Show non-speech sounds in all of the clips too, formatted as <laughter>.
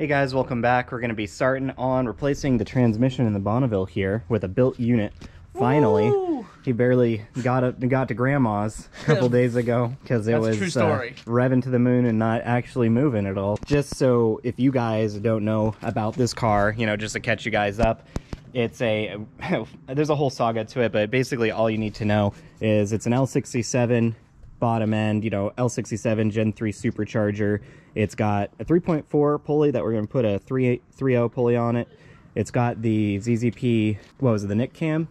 Hey guys, welcome back. We're going to be starting on replacing the transmission in the Bonneville here with a built unit. Finally, Woo! he barely got up got to grandma's a <laughs> couple days ago because it That's was uh, revving to the moon and not actually moving at all. Just so if you guys don't know about this car, you know, just to catch you guys up, it's a <laughs> there's a whole saga to it, but basically all you need to know is it's an L67 bottom end, you know, L67 Gen 3 supercharger. It's got a 3.4 pulley that we're going to put a 3.30 pulley on it. It's got the ZZP, what was it, the Nick cam?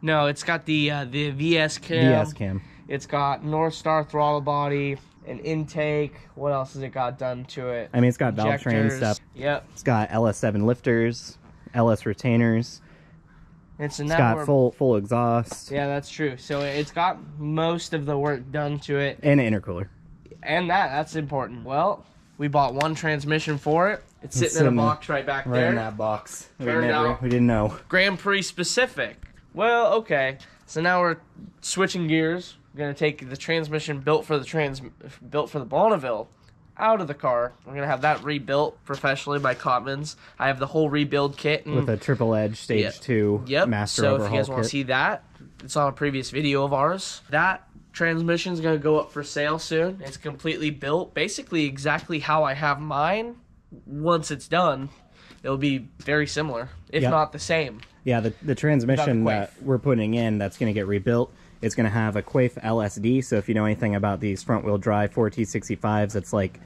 No, it's got the uh, the VS cam. VS cam. It's got Northstar throttle body, an intake. What else has it got done to it? I mean, it's got valve train stuff. Yep. It's got LS7 lifters, LS retainers. It's, It's got full full exhaust Yeah, that's true. So it's got most of the work done to it, and an intercooler. and that that's important. Well, we bought one transmission for it. It's It's sitting in a box right back Right there. in that box. We never, out- we didn't know. Grand Prix specific. Well, okay. So now we're switching gears. We're gonna take the transmission built for the trans built for the Bonneville out of the car. We're gonna have that rebuilt professionally by Cotmans. I have the whole rebuild kit and With a triple edge stage Yep. two Yep. master so if you guys want to see that, it's on a previous video of ours. That transmission is going to go up for sale soon. It's completely built, basically exactly how I have mine. Once it's done, it'll be very similar, if Yep. not the same. Yeah, the, the transmission that we're putting in that's going to get rebuilt, it's going to have a Quaife LSD. So if you know anything about these front wheel drive 4T65s, it's like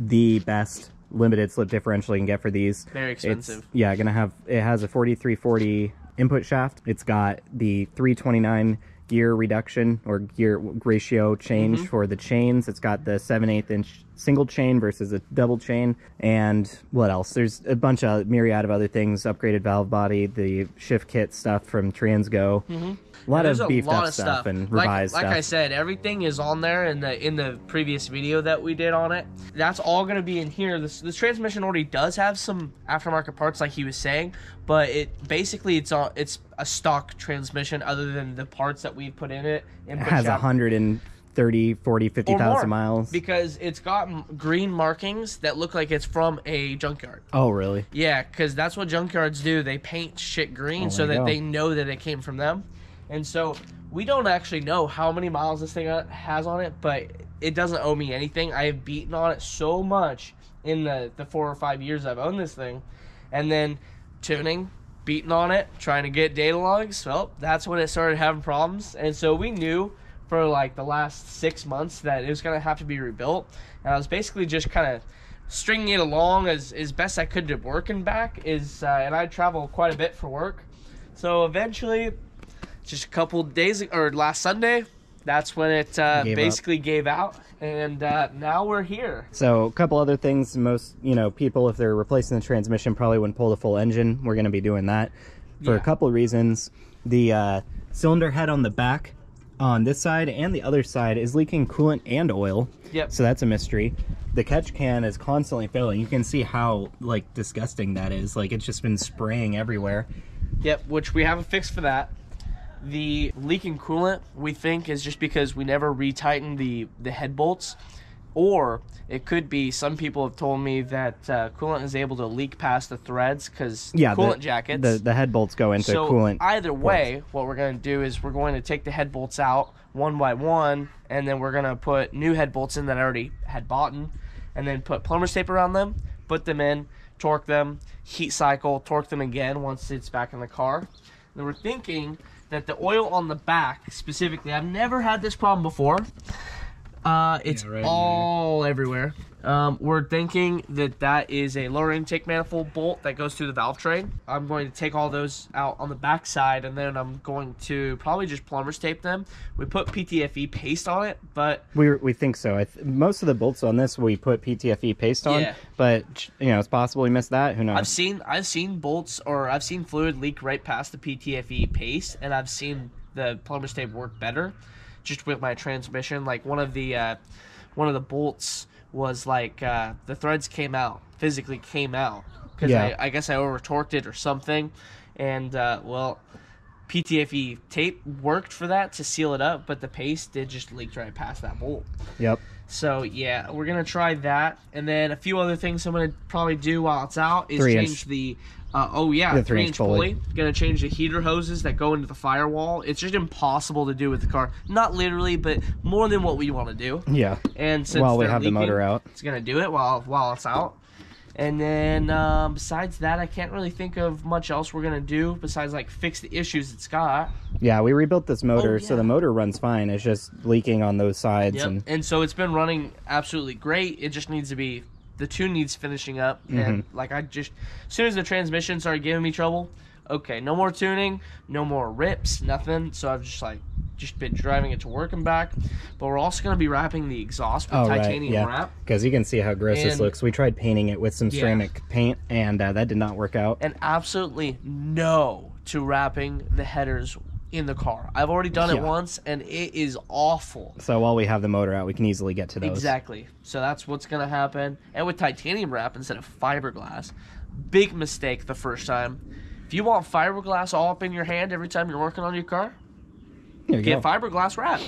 the best limited slip differential you can get for these. Very It's, expensive. yeah, gonna have it has a 4340 input shaft. It's got the 329 gear reduction or gear ratio change Mm-hmm. for the chains. It's got the 7 8 inch single chain versus a double chain. And what else? There's a bunch of myriad of other things. Upgraded valve body, the shift kit stuff from Transgo. A lot of a beefed lot up of stuff, and like, revised like stuff. I said, everything is on there in the in the previous video that we did on it. That's all going to be in here. This this transmission already does have some aftermarket parts, like he was saying, but it basically it's on it's a stock transmission other than the parts that we've put in it. it has shaft 130, 40, or 50,000 miles. because it's got green markings that look like it's from a junkyard. oh, really? Yeah, because that's what junkyards do. They paint shit green Oh, so that they know that it came from them. And so we don't actually know how many miles this thing has on it, but it doesn't owe me anything. I have beaten on it so much in the, the four or five years I've owned this thing. And then tuning, beating on it, trying to get data logs. Well, that's when it started having problems. And so we knew for like the last six months that it was going to have to be rebuilt. And I was basically just kind of stringing it along as, as best I could to work and back. Is uh, and I travel quite a bit for work. So eventually, just a couple days or last Sunday, that's when it uh, Gave up. basically gave out, and uh, now we're here. So a couple other things. Most you know people, if they're replacing the transmission, probably wouldn't pull the full engine. We're going to be doing that for a couple reasons. The uh, cylinder head on the back, on this side and the other side, is leaking coolant and oil. Yep. So that's a mystery. The catch can is constantly failing. You can see how like disgusting that is. Like it's just been spraying everywhere. Yep, which we have a fix for that. The leaking coolant we think is just because we never retightened the the head bolts, or it could be some people have told me that uh, coolant is able to leak past the threads because Yeah, coolant the, jackets. The the head bolts go into so coolant. either way, what we're going to do is we're going to take the head bolts out one by one, and then we're going to put new head bolts in that I already had bought, in, and then put plumber's tape around them, put them in, torque them, heat cycle, torque them again once it's back in the car. And we're thinking that the oil on the back specifically, I've never had this problem before. Uh, it's Yeah, right all everywhere. Um, we're thinking that that is a lower intake manifold bolt that goes through the valve train. I'm going to take all those out on the back side, and then I'm going to probably just plumber's tape them. We put PTFE paste on it, but We, we think so. I th- most of the bolts on this we put PTFE paste on, Yeah. but you know it's possible we missed that. Who knows? I've seen I've seen bolts or I've seen fluid leak right past the PTFE paste, and I've seen the plumber's tape work better, just with my transmission. Like one of the uh, one of the bolts was like uh, the threads came out physically came out because Yeah. I, I guess I over torqued it or something, and uh, well. PTFE tape worked for that to seal it up, but the paste did just leak right past that bolt. Yep. So yeah, we're gonna try that, and then a few other things I'm gonna probably do while it's out is change the. Uh, oh yeah, The three three-inch inch pulley. pulley. Gonna change the heater hoses that go into the firewall. It's just impossible to do with the car. Not literally, but more than what we want to do. Yeah. And since While we have the motor out. it's gonna do it while while it's out. And then um, besides that, I can't really think of much else we're gonna do besides like fix the issues it's got. Yeah, we rebuilt this motor, so Oh, yeah. the motor runs fine. It's just leaking on those sides, Yep. and And so it's been running absolutely great. It just needs to be the tune needs finishing up. And Mm-hmm. like I just as soon as the transmission started giving me trouble, okay, no more tuning, no more rips, nothing. So I've just like just been driving it to work and back. But we're also gonna be wrapping the exhaust with oh right, titanium yeah, wrap. because you can see how gross this looks. We tried painting it with some Yeah. ceramic paint, and uh, that did not work out. And absolutely no to wrapping the headers in the car. I've already done Yeah. it once and it is awful. So while we have the motor out, we can easily get to those. Exactly. So that's what's gonna happen. And with titanium wrap instead of fiberglass, big mistake the first time. If you want fiberglass all up in your hand every time you're working on your car, you get go. fiberglass wrap.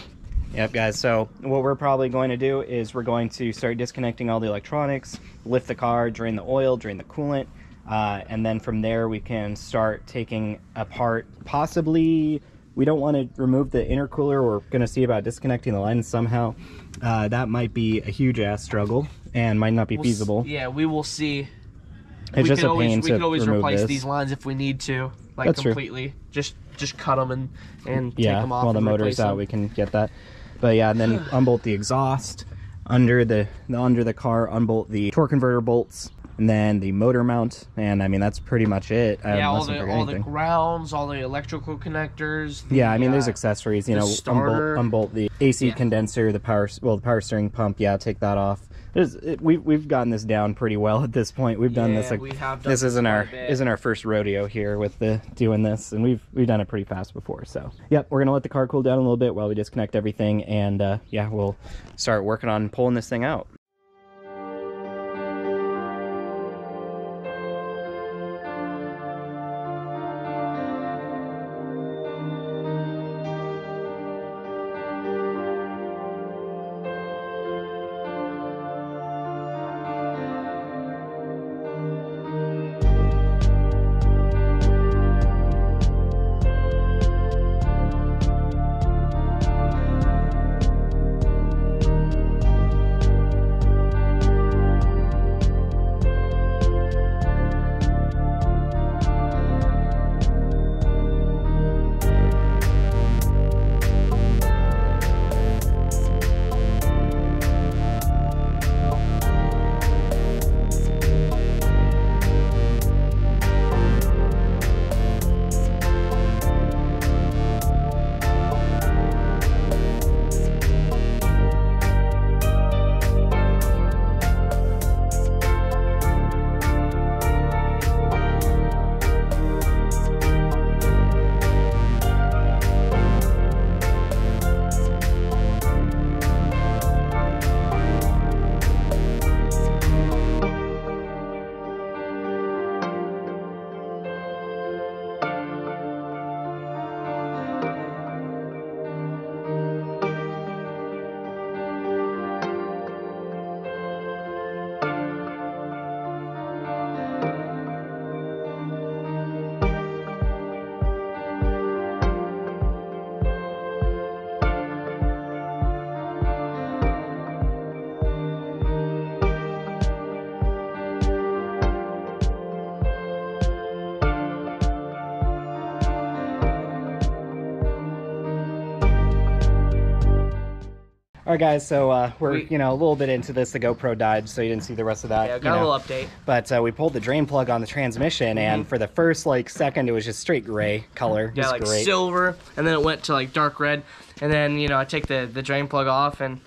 Yep, guys. So what we're probably going to do is we're going to start disconnecting all the electronics, lift the car, drain the oil, drain the coolant, uh, and then from there we can start taking apart. Possibly, we don't want to remove the intercooler. We're going to see about disconnecting the lines somehow. Uh, that might be a huge ass struggle and might not be We'll feasible. yeah, we will see. It's we just a always pain we to could always replace this. these lines if we need to, like That's true. completely. Just just cut them and and take them off. while the and motor's out, them. we can get that. But yeah, and then <sighs> unbolt the exhaust under the, the under the car, unbolt the torque converter bolts, and then the motor mount. And I mean that's pretty much it. yeah, all the all the grounds, all the electrical connectors. the, yeah, I mean there's uh, accessories. You know, starter. unbolt, unbolt the AC Yeah. condenser, the power well the power steering pump. Yeah, take that off. There's it, we've we've gotten this down pretty well <laughs> at this point. We've done this like we have done this this isn't our isn't our first rodeo here with the doing this, and we've we've done it pretty fast before. So yep, we're gonna let the car cool down a little bit while we disconnect everything, and uh, yeah, we'll start working on pulling this thing out. All right, guys. So uh, we're We- you know a little bit into this. The GoPro died, so you didn't see the rest of that. Yeah, you got a little update. But uh, we pulled the drain plug on the transmission, and for the first like second, it was just straight gray color. Yeah, like great. silver, and then it went to like dark red, and then you know I take the the drain plug off, and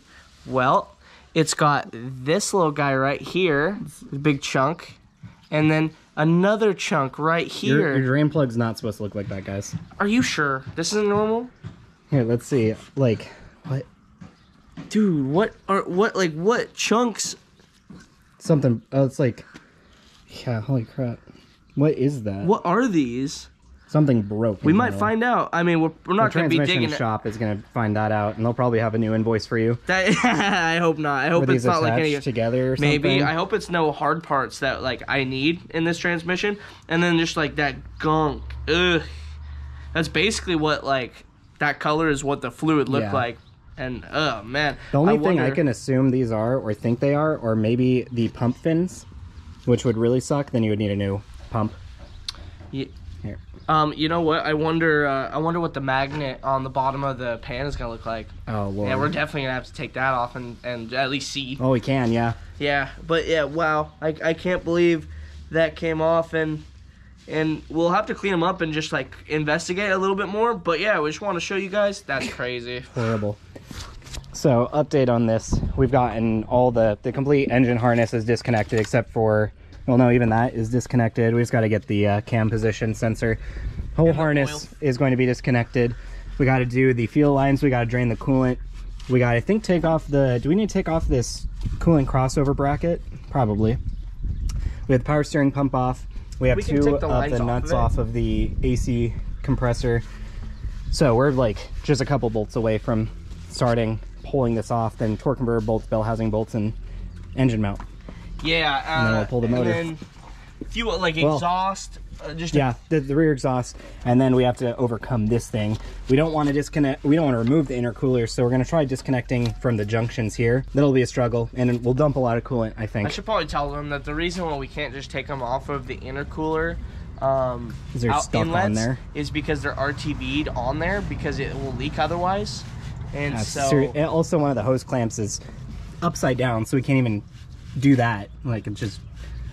well, it's got this little guy right here, the big chunk, and then another chunk right Your, here. your drain plug's not supposed to look like that, guys. Are you sure this isn't normal, Here, let's see. Like, what? Dude? What are what like what chunks? Something. Oh, it's like. Yeah. Holy crap. What is that? What are these? something broke. We might find out. I mean, we're, we're not going to be digging it. shop is gonna find that out, and they'll probably have a new invoice for you. That, <laughs> I hope not. I hope Were it's not like any. together or Maybe something? I hope it's no hard parts that like I need in this transmission, and then just like that gunk. Ugh. That's basically what like that color is what the fluid looked Yeah. like, and oh man. The only thing I can assume these are, or think they are, or maybe the pump fins, which would really suck. Then you would need a new pump. Ye- Here. Um, you know what? I wonder. Uh, I wonder what the magnet on the bottom of the pan is gonna look like. Oh lord. Yeah, we're definitely gonna have to take that off and and at least see. oh, we can, yeah. Yeah, but yeah, wow. I I can't believe that came off and and we'll have to clean them up and just like investigate a little bit more. But yeah, we just want to show you guys. That's crazy. Horrible. So, update on this. We've gotten all the the complete engine harness is disconnected except for well, no, even that is disconnected. We just got to get the uh, cam position sensor. Whole And harness is going to be disconnected. We got to do the fuel lines. We got to drain the coolant. We got, to I think, take off the. Do we need to take off this coolant crossover bracket? Probably. We have the power steering pump off. We have We two take of the the, lines off nuts of off of the AC compressor. So we're like just a couple bolts away from starting pulling this off. Then torque converter bolts, bell housing bolts, and engine mount. Yeah. Uh, And then we'll pull the motor. And then fuel like Well, exhaust. Uh, just Yeah, the, the rear exhaust, and then we have to overcome this thing. We don't want to disconnect. We don't want to remove the intercooler, so we're gonna try disconnecting from the junctions here. That'll be a struggle, and we'll dump a lot of coolant. I think. I should probably tell them that the reason why we can't just take them off of the intercooler um, Is there out stuff on inlets there? is because they're RTV'd on there because it will leak otherwise. And That's so also, one of the hose clamps is upside down, so we can't even do that. Like it's just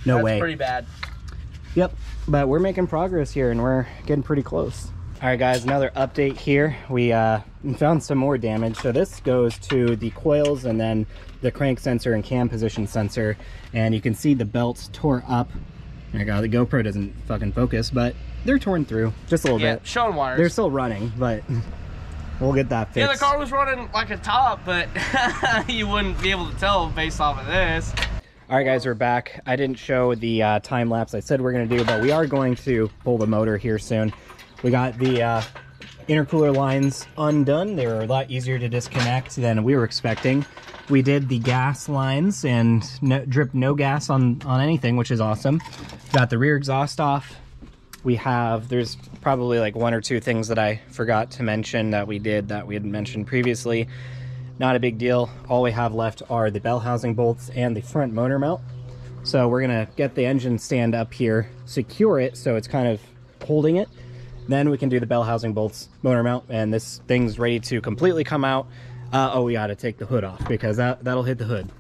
no that's way. pretty bad. Yep, but we're making progress here and we're getting pretty close. All right, guys, another update here. We uh, found some more damage. So this goes to the coils and then the crank sensor and cam position sensor. And you can see the belts tore up. Oh my god, the GoPro doesn't fucking focus, but they're torn through just a little Yeah, bit. showing wires. They're still running, but <laughs> we'll get that fixed. yeah, the car was running like a top, but <laughs> you wouldn't be able to tell based off of this. All right, guys, we're back. I didn't show the uh, time lapse I said we're going to do, but we are going to pull the motor here soon. We got the uh, intercooler lines undone. They were a lot easier to disconnect than we were expecting. We did the gas lines and no, dripped no gas on, on anything, which is awesome. Got the rear exhaust off. We have, there's probably like one or two things that I forgot to mention that we did that we had mentioned previously. Not a big deal. All we have left are the bell housing bolts and the front motor mount. So we're gonna get the engine stand up here, secure it so it's kind of holding it. Then we can do the bell housing bolts, motor mount, and this thing's ready to completely come out. Uh, oh, we gotta take the hood off because that, that'll hit the hood.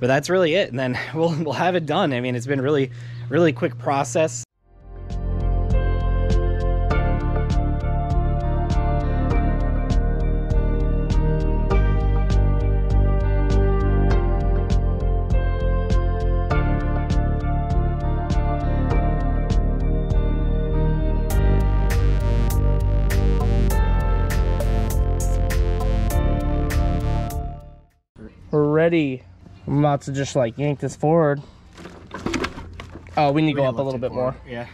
But that's really it, and then <laughs> we'll, we'll have it done. I mean, it's been really, really quick process. We're. I'm about to just like yank this forward. Oh, we need to go up a little bit more. Yeah,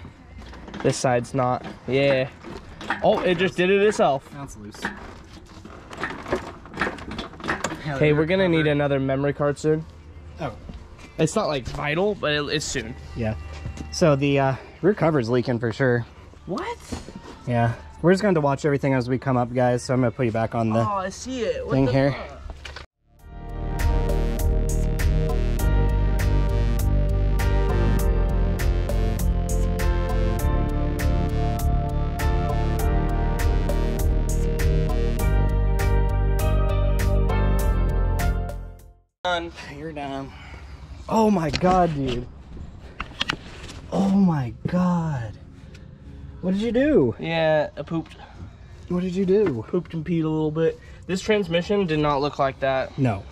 This side's not. Yeah. Oh, it just did it itself. that's loose. Hey, we're gonna need another memory card soon. Oh. It's not like vital, but it, it's soon. Yeah. So the uh, rear cover's leaking for sure. What? Yeah. We're just going to watch everything as we come up, guys. So I'm going to put you back on the Oh, I see it. What thing here. fuck? Oh my god, dude. Oh my god. What did you do? Yeah, I pooped. What did you do? Pooped and peed a little bit. This transmission did not look like that. No.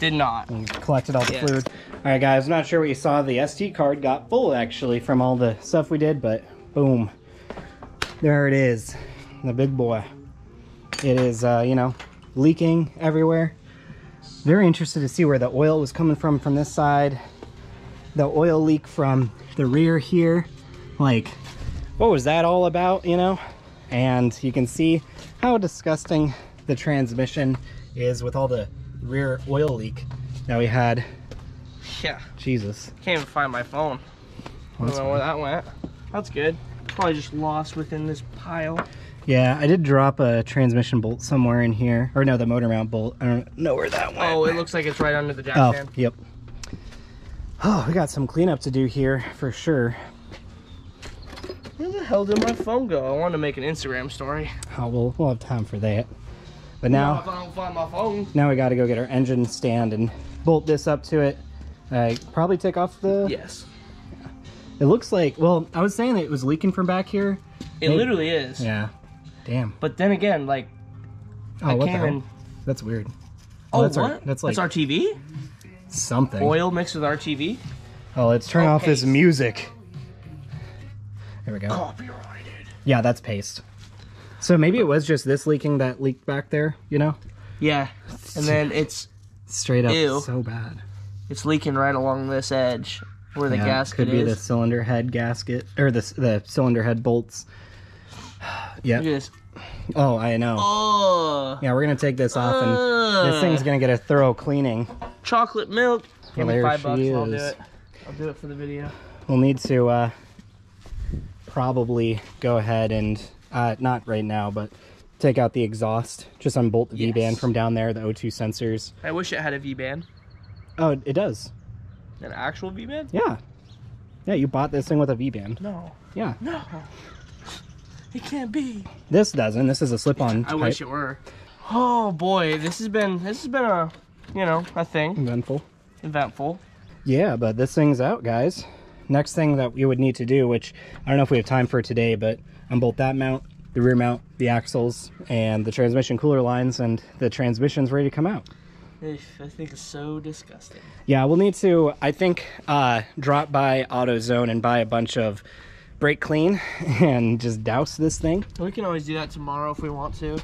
Did not. We collected all the Yeah. fluid. All right, guys. I'm not sure what you saw. The SD card got full actually from all the stuff we did, but boom, there it is, the big boy. It is, uh, you know, leaking everywhere. Very interested to see where the oil was coming from from this side. The oil leak from the rear here, like what was that all about, you know? And you can see how disgusting the transmission is with all the rear oil leak that we had. Yeah. Jesus. Can't even find my phone. I don't know where that went. That's good. Probably just lost within this pile. Yeah, I did drop a transmission bolt somewhere in here. Or no, the motor mount bolt. I don't know where that went. Oh, it looks like it's right under the jack Oh, stand. yep. Oh, we got some cleanup to do here for sure. Where the hell did my phone go? I wanted to make an Instagram story. Oh, we'll, we'll have time for that. But Now, if now, I don't find my phone. now we got to go get our engine stand and bolt this up to it. Uh, probably take off the. Yes. It looks like. Well, I was saying that it was leaking from back here. It Maybe- literally is. Yeah. Damn. But then again, like, Oh, I what the came hell? in. That's weird. Oh, that's what? Our, that's like RTV? something. Oil mixed with RTV? Oh, let's turn Oh, off this music. There we go. Copyrighted. Yeah, that's paste. So maybe it was just this leaking that leaked back there, you know? Yeah. And then it's Straight up Ew. so bad. it's leaking right along this edge where the gasket is. Yeah, gasket could be the cylinder head gasket or the the cylinder head bolts. Yeah. Oh, I know. Oh, Yeah, we're gonna take this off, and this thing's gonna get a thorough cleaning. chocolate milk. Give me five bucks I'll do it. I'll do it for the video. We'll need to uh, probably go ahead and uh, not right now, but take out the exhaust. Just unbolt the V band from down there, the O2 sensors. I wish it had a V band. Oh, it does. An actual V band? Yeah. Yeah, you bought this thing with a V band. No. Yeah. No. It can't be. This doesn't. This is a slip-on. I wish it were. Oh boy, this has been this has been a you know a thing Eventful. eventful. Yeah, but this thing's out, guys. Next thing that we would need to do, which I don't know if we have time for today, but unbolt that mount, the rear mount, the axles, and the transmission cooler lines, and the transmission's ready to come out. I think it's so disgusting. Yeah, we'll need to, I think, uh, drop by AutoZone and buy a bunch of brake clean <laughs> and just douse this thing. We can always do that tomorrow if we want to.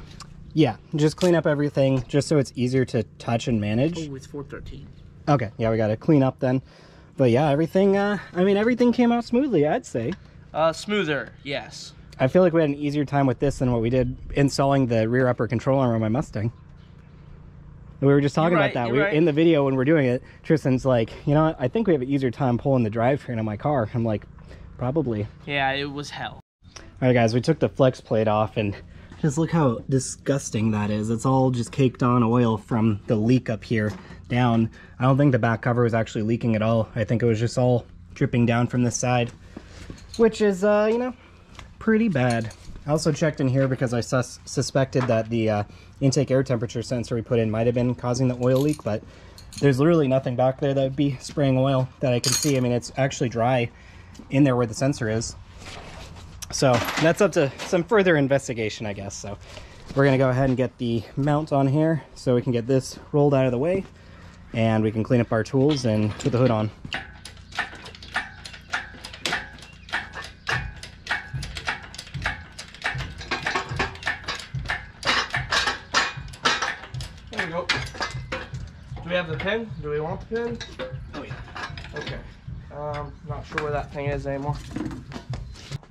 Yeah, just clean up everything just so it's easier to touch and manage. Oh, it's 413. Okay, yeah, we got to clean up then. But yeah, everything, uh, I mean, everything came out smoothly, I'd say. Uh, smoother, yes. I feel like we had an easier time with this than what we did installing the rear upper control arm on my Mustang. We were just talking You're about that. We, right. In the video when we're doing it, Tristan's like, you know what? I think we have an easier time pulling the drivetrain on my car. I'm like, probably. Yeah, it was hell. All right, guys, we took the flex plate off and just look how disgusting that is. It's all just caked on oil from the leak up here down. I don't think the back cover was actually leaking at all. I think it was just all dripping down from this side, which is, uh, you know, pretty bad. I also checked in here because I sus- suspected that the uh, intake air temperature sensor we put in might have been causing the oil leak, but there's literally nothing back there that would be spraying oil that I can see. I mean, it's actually dry in there where the sensor is. So that's up to some further investigation, I guess. So we're gonna go ahead and get the mount on here so we can get this rolled out of the way and we can clean up our tools and put the hood on. There we go. Do we have the pin? Do we want the pin? Yeah. Um, not sure where that thing is anymore.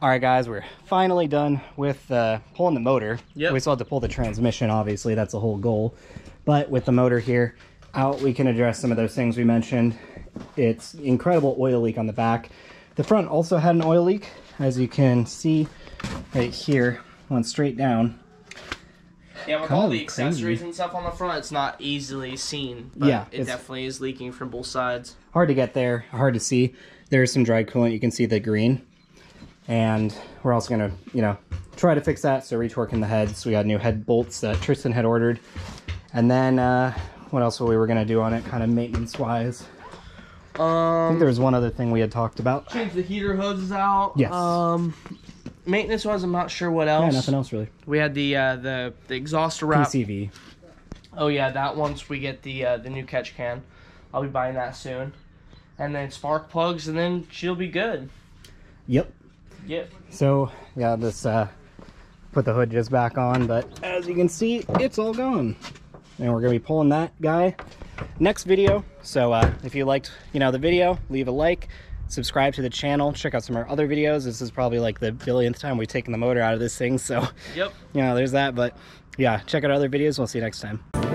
All right, guys, we're finally done with uh, pulling the motor. Yep. We still have to pull the transmission, obviously. That's the whole goal. But with the motor here out, we can address some of those things we mentioned. It's incredible oil leak on the back. The front also had an oil leak, as you can see right here. Went straight down. Yeah, with all the accessories crazy. and stuff on the front, it's not easily seen. But Yeah, it definitely is leaking from both sides. hard to get there, hard to see. There's some dry coolant. You can see the green. And we're also going to, you know, try to fix that. So retorquing the heads. We got new head bolts that Tristan had ordered. And then uh, what else were we were going to do on it, kind of maintenance-wise? I think Um, there was one other thing we had talked about. change the heater hoses out. Yes. Um, maintenance wise, I'm not sure what else. Yeah, else. nothing else really. We had the uh, the the exhaust wrap. PCV. Oh yeah, that once we get the uh, the new catch can, I'll be buying that soon. And then spark plugs, and then she'll be good. Yep. Yep. So, yeah, this uh, put the hood just back on, but as you can see, it's all gone. And we're gonna be pulling that guy next video. So uh, if you liked, you know, the video, leave a like, subscribe to the channel. Check out some of our other videos. This is probably like the billionth time we've taken the motor out of this thing. So, Yep. <laughs> you know, there's that. But yeah, check out our other videos. We'll see you next time.